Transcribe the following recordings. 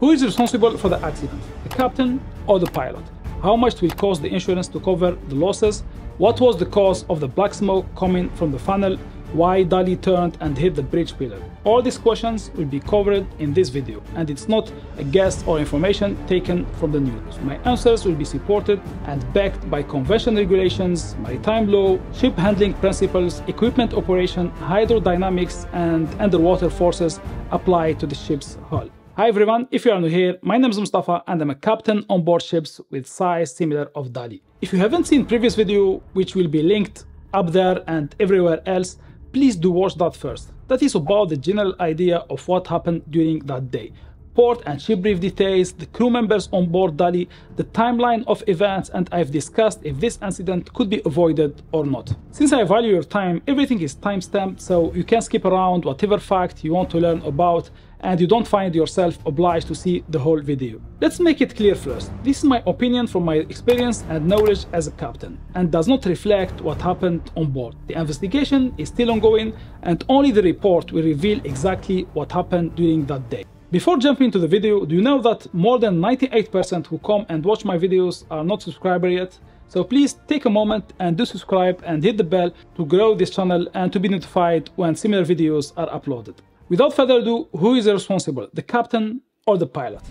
Who is responsible for the accident? The captain or the pilot? How much will cost the insurance to cover the losses? What was the cause of the black smoke coming from the funnel? Why Dali turned and hit the bridge pillar? All these questions will be covered in this video and it's not a guess or information taken from the news. My answers will be supported and backed by convention regulations, maritime law, ship handling principles, equipment operation, hydrodynamics and underwater forces applied to the ship's hull. Hi everyone, if you are new here, my name is Mustapha and I'm a captain on board ships with size similar of Dali. If you haven't seen previous video, which will be linked up there and everywhere else, please do watch that first. That is about the general idea of what happened during that day. Port and ship brief details, the crew members on board Dali, the timeline of events and I've discussed if this incident could be avoided or not. Since I value your time, everything is timestamped so you can skip around whatever fact you want to learn about and you don't find yourself obliged to see the whole video. Let's make it clear first, this is my opinion from my experience and knowledge as a captain, and does not reflect what happened on board. The investigation is still ongoing and only the report will reveal exactly what happened during that day. Before jumping into the video, do you know that more than 98% who come and watch my videos are not subscribers yet? So please take a moment and do subscribe and hit the bell to grow this channel and to be notified when similar videos are uploaded. Without further ado, who is responsible, the captain or the pilot?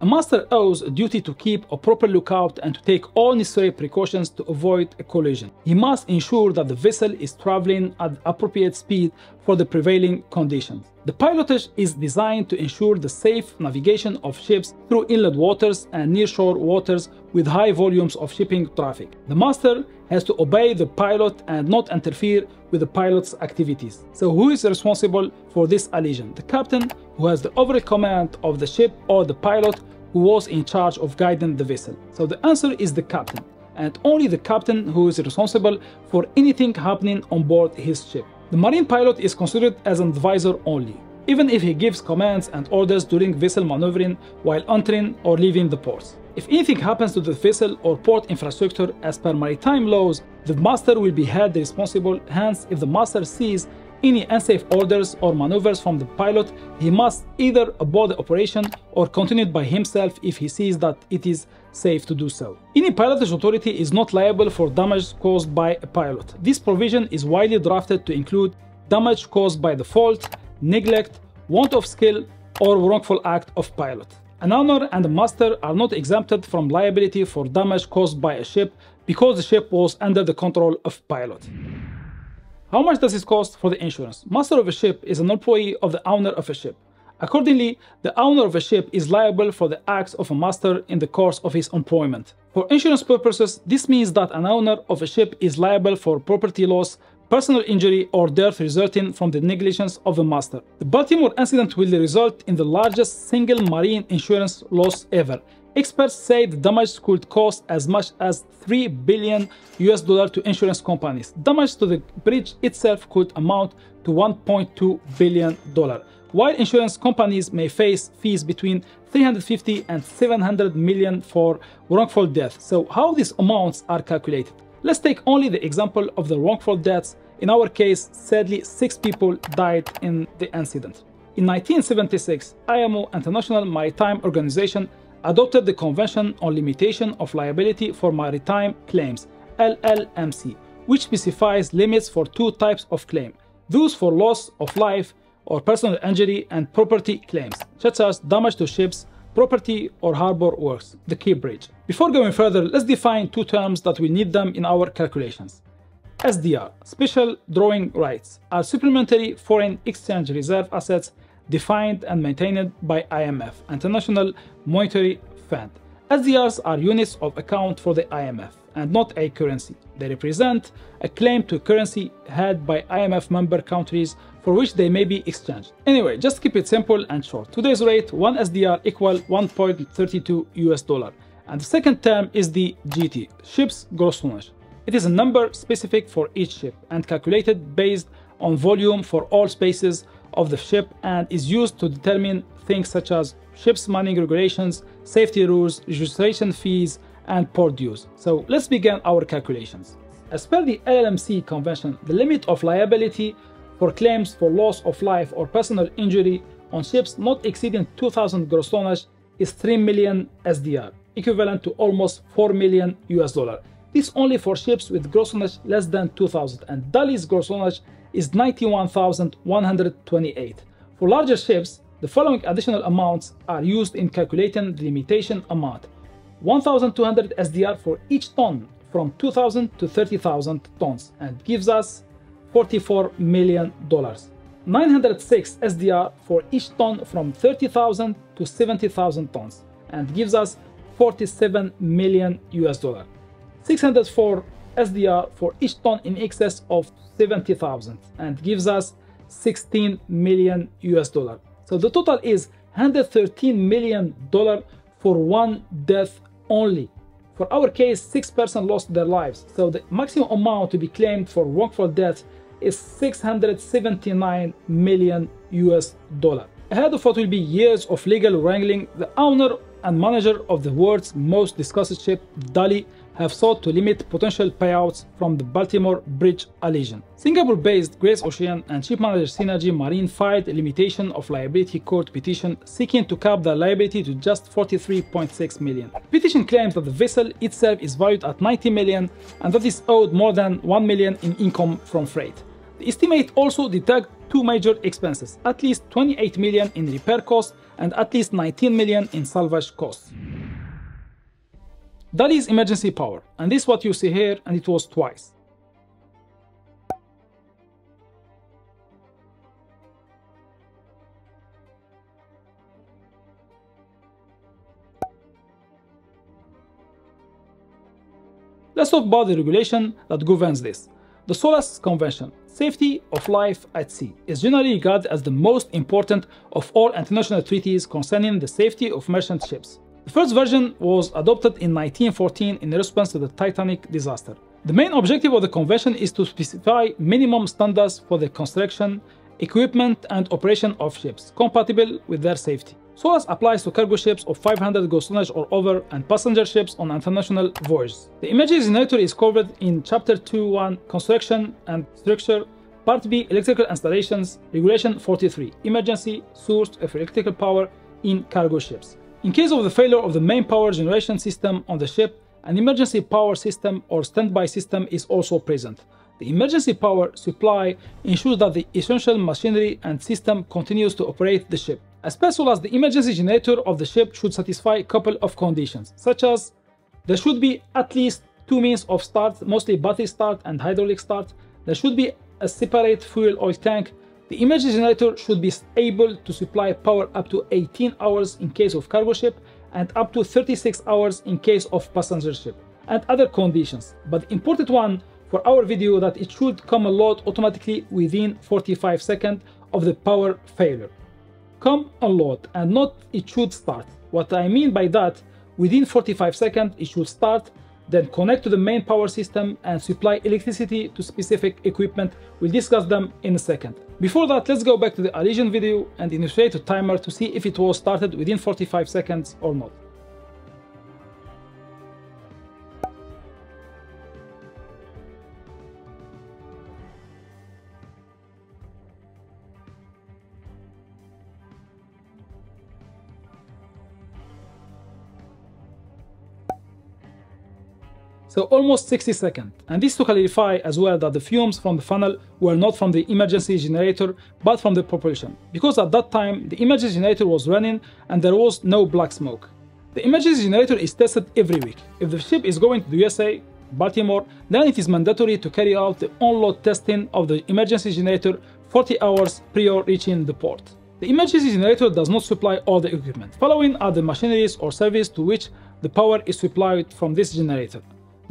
A master owes a duty to keep a proper lookout and to take all necessary precautions to avoid a collision. He must ensure that the vessel is traveling at appropriate speed for the prevailing conditions. The pilotage is designed to ensure the safe navigation of ships through inland waters and nearshore waters with high volumes of shipping traffic. The master has to obey the pilot and not interfere with the pilot's activities. So who is responsible for this allision? The captain, who has the overall command of the ship, or the pilot, who was in charge of guiding the vessel? So the answer is the captain, and only the captain who is responsible for anything happening on board his ship. The marine pilot is considered as an advisor only, even if he gives commands and orders during vessel maneuvering while entering or leaving the ports. If anything happens to the vessel or port infrastructure as per maritime laws, the master will be held responsible, hence if the master sees any unsafe orders or maneuvers from the pilot, he must either abort the operation or continue it by himself if he sees that it is safe to do so. Any pilotage authority is not liable for damage caused by a pilot. This provision is widely drafted to include damage caused by the fault, neglect, want of skill, or wrongful act of pilot. An owner and a master are not exempted from liability for damage caused by a ship because the ship was under the control of pilot. How much does this cost for the insurance? Master of a ship is an employee of the owner of a ship. Accordingly, the owner of a ship is liable for the acts of a master in the course of his employment. For insurance purposes, this means that an owner of a ship is liable for property loss personal injury or death resulting from the negligence of the master. The Baltimore incident will result in the largest single marine insurance loss ever. Experts say the damage could cost as much as 3 billion US dollar to insurance companies. Damage to the bridge itself could amount to 1.2 billion dollar. While insurance companies may face fees between 350 and 700 million for wrongful death. So how these amounts are calculated? Let's take only the example of the wrongful deaths. In our case, sadly, six people died in the incident. In 1976, IMO International Maritime Organization adopted the Convention on Limitation of Liability for Maritime Claims, LLMC, which specifies limits for two types of claim, those for loss of life or personal injury and property claims, such as damage to ships, property or harbor works, the key bridge. Before going further, let's define two terms that we need them in our calculations. SDR, Special Drawing Rights, are supplementary foreign exchange reserve assets defined and maintained by IMF, International Monetary Fund. SDRs are units of account for the IMF and not a currency. They represent a claim to currency held by IMF member countries for which they may be exchanged. Anyway, just keep it simple and short. Today's rate, 1 SDR equal 1.32 US dollar. And the second term is the GT, ship's gross tonnage. It is a number specific for each ship and calculated based on volume for all spaces of the ship and is used to determine things such as ship's manning regulations, safety rules, registration fees, and port dues. So let's begin our calculations. As per the LLMC convention, the limit of liability for claims for loss of life or personal injury on ships not exceeding 2000 gross tonnage is 3 million SDR, equivalent to almost 4 million US dollar. This only for ships with gross tonnage less than 2000 and Dali's gross tonnage is 91,128. For larger ships, the following additional amounts are used in calculating the limitation amount. 1200 SDR for each ton from 2000 to 30,000 tons and gives us 44 million dollars. 906 SDR for each ton from 30,000 to 70,000 tons and gives us 47 million US dollar. 604 SDR for each ton in excess of 70,000 and gives us 16 million US dollar. So the total is 113 million dollar for one death only. For our case, six persons lost their lives. So the maximum amount to be claimed for wrongful death is 679 million US dollar. Ahead of what will be years of legal wrangling, the owner and manager of the world's most discussed ship, Dali, have sought to limit potential payouts from the Baltimore Bridge allision. Singapore-based Grace Ocean and ship manager Synergy Marine filed a limitation of liability court petition seeking to cap the liability to just 43.6 million. petition claims that the vessel itself is valued at 90 million and that is owed more than 1 million in income from freight. The estimate also deduct two major expenses, at least 28 million in repair costs and at least 19 million in salvage costs. That is emergency power, and this is what you see here, and it was twice. Let's talk about the regulation that governs this. The SOLAS Convention, Safety of Life at Sea, is generally regarded as the most important of all international treaties concerning the safety of merchant ships. The first version was adopted in 1914 in response to the Titanic disaster. The main objective of the convention is to specify minimum standards for the construction, equipment and operation of ships, compatible with their safety. SOLAS applies to cargo ships of 500 gross tonnage or over and passenger ships on international voyages. The emergency generator is covered in Chapter 2.1 Construction and Structure, Part B Electrical Installations, Regulation 43 Emergency Source of Electrical Power in Cargo Ships. In case of the failure of the main power generation system on the ship, an emergency power system or standby system is also present. The emergency power supply ensures that the essential machinery and system continues to operate the ship. As well as the emergency generator of the ship should satisfy a couple of conditions, such as there should be at least two means of start, mostly battery start and hydraulic start. There should be a separate fuel oil tank the image generator should be able to supply power up to 18 hours in case of cargo ship and up to 36 hours in case of passenger ship and other conditions. But the important one for our video that it should come a load automatically within 45 seconds of the power failure. Come a unload and not it should start. What I mean by that, within 45 seconds it should start then connect to the main power system and supply electricity to specific equipment. We'll discuss them in a second. Before that, let's go back to the allision video and initiate a timer to see if it was started within 45 seconds or not. So almost 60 seconds. And this to clarify as well that the fumes from the funnel were not from the emergency generator, but from the propulsion, because at that time the emergency generator was running and there was no black smoke. The emergency generator is tested every week. If the ship is going to the USA, Baltimore, then it is mandatory to carry out the on-load testing of the emergency generator 40 hours prior reaching the port. The emergency generator does not supply all the equipment. Following are the machineries or service to which the power is supplied from this generator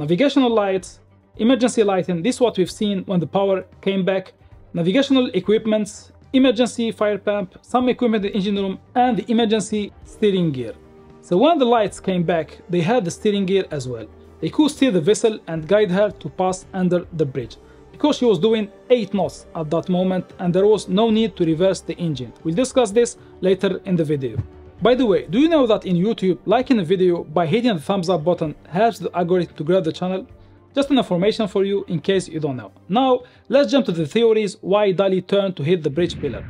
navigational lights, emergency lighting, this is what we've seen when the power came back, navigational equipments, emergency fire pump, some equipment in the engine room, and the emergency steering gear. So when the lights came back, they had the steering gear as well. They could steer the vessel and guide her to pass under the bridge because she was doing 8 knots at that moment and there was no need to reverse the engine. We'll discuss this later in the video. By the way, do you know that in YouTube, liking a video by hitting the thumbs up button helps the algorithm to grow the channel? Just an information for you in case you don't know. Now, let's jump to the theories why Dali turned to hit the bridge pillar.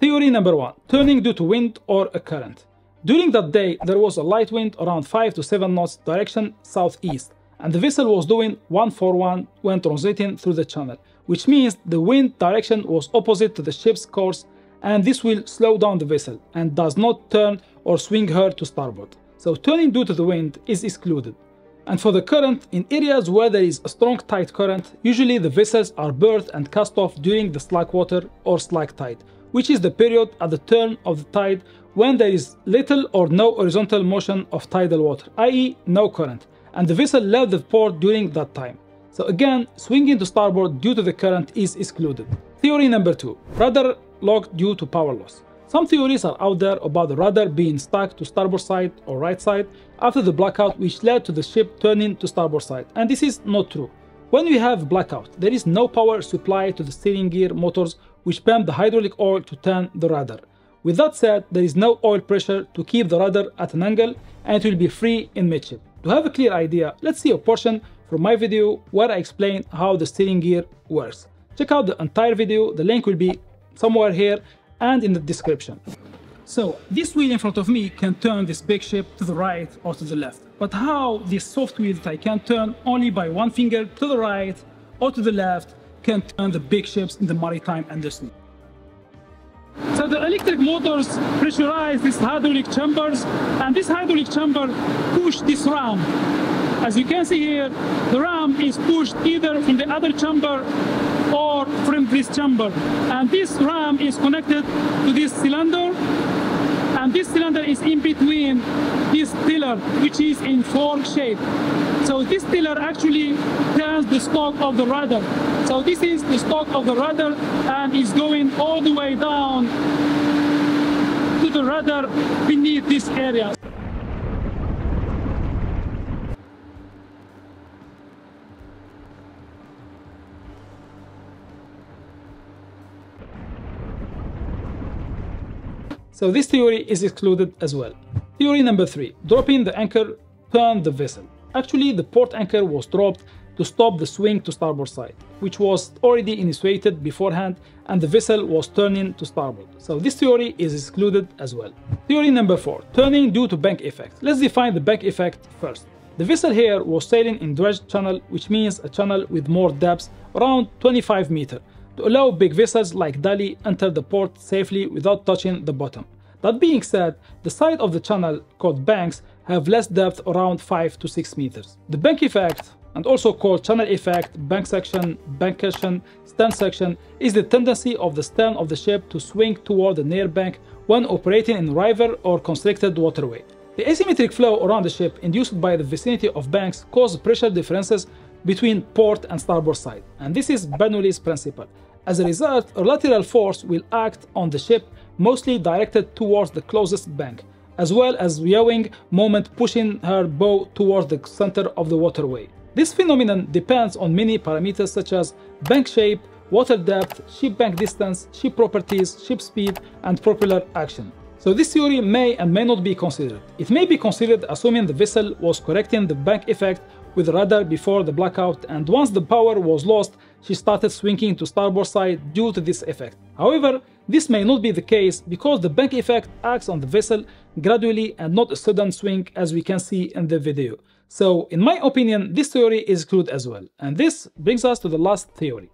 Theory number one, turning due to wind or a current. During that day, there was a light wind around 5 to 7 knots direction southeast, and the vessel was doing 141 when transiting through the channel, which means the wind direction was opposite to the ship's course, and this will slow down the vessel and does not turn or swing her to starboard. So turning due to the wind is excluded. And for the current, in areas where there is a strong tide current, usually the vessels are berthed and cast off during the slack water or slack tide, which is the period at the turn of the tide when there is little or no horizontal motion of tidal water, i.e. no current, and the vessel left the port during that time. So again, swinging to starboard due to the current is excluded. Theory number 2. Rudder locked due to power loss. Some theories are out there about the rudder being stuck to starboard side or right side after the blackout which led to the ship turning to starboard side and this is not true. When we have blackout, there is no power supply to the steering gear motors which pump the hydraulic oil to turn the rudder. With that said, there is no oil pressure to keep the rudder at an angle and it will be free in midship. To have a clear idea, let's see a portion from my video where I explain how the steering gear works. Check out the entire video, the link will be somewhere here and in the description. So this wheel in front of me can turn this big ship to the right or to the left. But how this soft wheel that I can turn only by one finger to the right or to the left can turn the big ships in the maritime industry. So the electric motors pressurize these hydraulic chambers and this hydraulic chamber push this ram. As you can see here, the ram is pushed either from the other chamber this chamber. And this ram is connected to this cylinder and this cylinder is in between this pillar which is in fork shape. So this pillar actually turns the spoke of the rudder. So this is the spoke of the rudder and is going all the way down to the rudder beneath this area. So this theory is excluded as well. Theory number 3. Dropping the anchor turned the vessel. Actually, the port anchor was dropped to stop the swing to starboard side, which was already initiated beforehand and the vessel was turning to starboard. So this theory is excluded as well. Theory number 4. Turning due to bank effect. Let's define the bank effect first. The vessel here was sailing in dredged channel, which means a channel with more depth, around 25 meter to allow big vessels like Dali enter the port safely without touching the bottom. That being said, the side of the channel, called banks, have less depth around 5 to 6 meters. The bank effect, and also called channel effect, bank suction, bank cushion, stern suction, is the tendency of the stern of the ship to swing toward the near bank when operating in river or constricted waterway. The asymmetric flow around the ship induced by the vicinity of banks cause pressure differences between port and starboard side, and this is Bernoulli's principle. As a result, a lateral force will act on the ship mostly directed towards the closest bank, as well as yawing moment pushing her bow towards the center of the waterway. This phenomenon depends on many parameters such as bank shape, water depth, ship bank distance, ship properties, ship speed, and propeller action. So this theory may and may not be considered. It may be considered assuming the vessel was correcting the bank effect with rudder before the blackout and once the power was lost, she started swinging to starboard side due to this effect. However, this may not be the case because the bank effect acts on the vessel gradually and not a sudden swing as we can see in the video. So in my opinion, this theory is excluded as well. And this brings us to the last theory.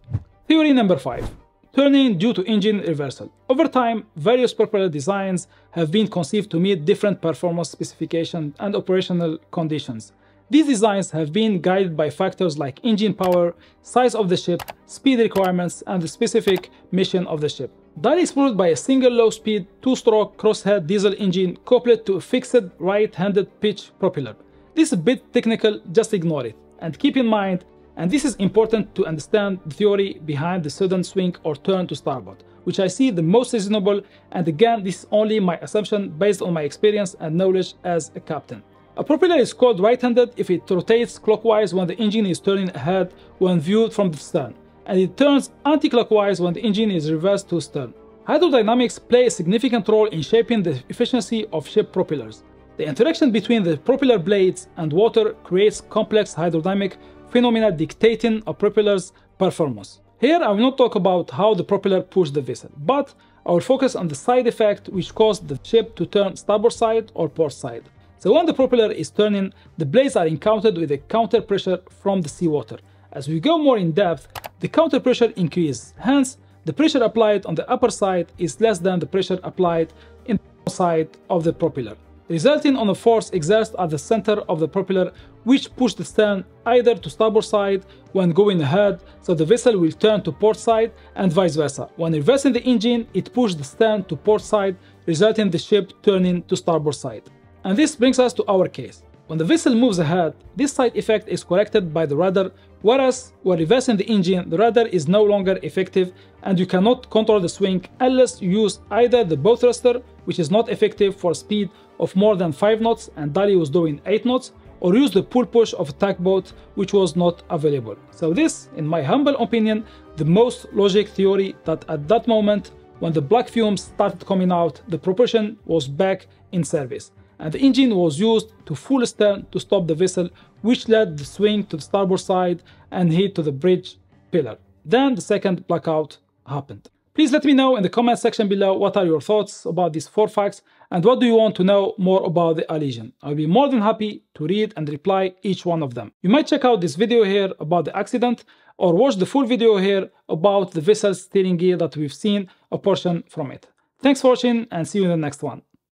Theory number 5. Turning due to engine reversal. Over time, various propeller designs have been conceived to meet different performance specifications and operational conditions. These designs have been guided by factors like engine power, size of the ship, speed requirements, and the specific mission of the ship. That is proved by a single low-speed, two-stroke crosshead diesel engine coupled to a fixed right-handed pitch propeller. This is a bit technical, just ignore it. And keep in mind, and this is important to understand the theory behind the sudden swing or turn to starboard, which I see the most reasonable and again this is only my assumption based on my experience and knowledge as a captain. A propeller is called right-handed if it rotates clockwise when the engine is turning ahead when viewed from the stern, and it turns anti-clockwise when the engine is reversed to stern. Hydrodynamics play a significant role in shaping the efficiency of ship propellers. The interaction between the propeller blades and water creates complex hydrodynamic phenomena dictating a propeller's performance. Here I will not talk about how the propeller pushes the vessel, but I will focus on the side effect which caused the ship to turn starboard side or port side. So when the propeller is turning, the blades are encountered with a counter pressure from the seawater. As we go more in depth, the counter pressure increases. Hence, the pressure applied on the upper side is less than the pressure applied in the side of the propeller, resulting on a force exerted at the center of the propeller which push the stern either to starboard side when going ahead, so the vessel will turn to port side and vice versa. When reversing the engine, it pushes the stern to port side, resulting the ship turning to starboard side. And this brings us to our case. When the vessel moves ahead, this side effect is corrected by the rudder, whereas when reversing the engine, the rudder is no longer effective and you cannot control the swing unless you use either the bow thruster, which is not effective for speed of more than 5 knots and Dali was doing 8 knots, or use the pull push of a tugboat, which was not available. So this, in my humble opinion, the most logic theory that at that moment, when the black fumes started coming out, the propulsion was back in service Uh, the engine was used to full stern to stop the vessel which led the swing to the starboard side and hit to the bridge pillar. Then the second blackout happened. Please let me know in the comment section below what are your thoughts about these four facts and what do you want to know more about the allision. I'll be more than happy to read and reply each one of them. You might check out this video here about the accident or watch the full video here about the vessel steering gear that we've seen a portion from it. Thanks for watching and see you in the next one.